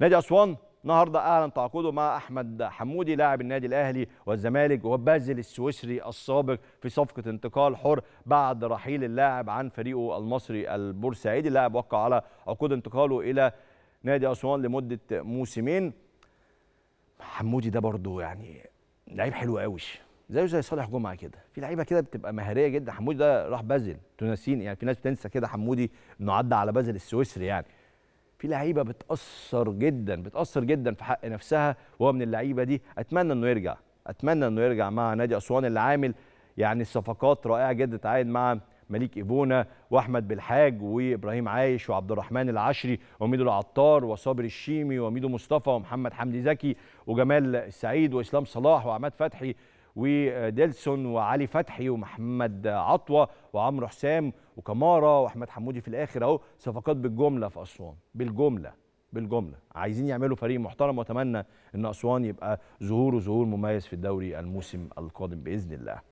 نادي أسوان النهارده أعلن تعاقده مع أحمد حمودي لاعب النادي الأهلي والزمالك وبازل السويسري السابق في صفقة انتقال حر بعد رحيل اللاعب عن فريقه المصري البورسعيدي. اللاعب وقع على عقود انتقاله إلى نادي أسوان لمدة موسمين. حمودي ده برضو يعني لعيب حلو قوي زيه زي صالح جمعة كده. في لعيبة كده بتبقى مهارية جدا. حمودي ده راح بازل تونسين يعني في ناس بتنسى كده حمودي إنه عدى على بازل السويسري يعني. في لعيبة بتأثر جدا بتأثر جدا في حق نفسها وهو من اللعيبة دي. أتمنى إنه يرجع. أتمنى إنه يرجع مع نادي أسوان اللي عامل يعني صفقات رائعة جدا تعاقد مع مليك إيفونا وأحمد بالحاج وإبراهيم عايش وعبد الرحمن العشري وميدو العطار وصابر الشيمي وميدو مصطفى ومحمد حمدي زكي وجمال السعيد وإسلام صلاح وعماد فتحي. وديلسون وعلي فتحي ومحمد عطوة وعمرو حسام وكمارا وأحمد حمودي في الآخر أهو. صفقات بالجملة في أسوان. بالجملة. بالجملة. عايزين يعملوا فريق محترم وأتمنى إن أسوان يبقى ظهوره ظهور مميز في الدوري الموسم القادم بإذن الله.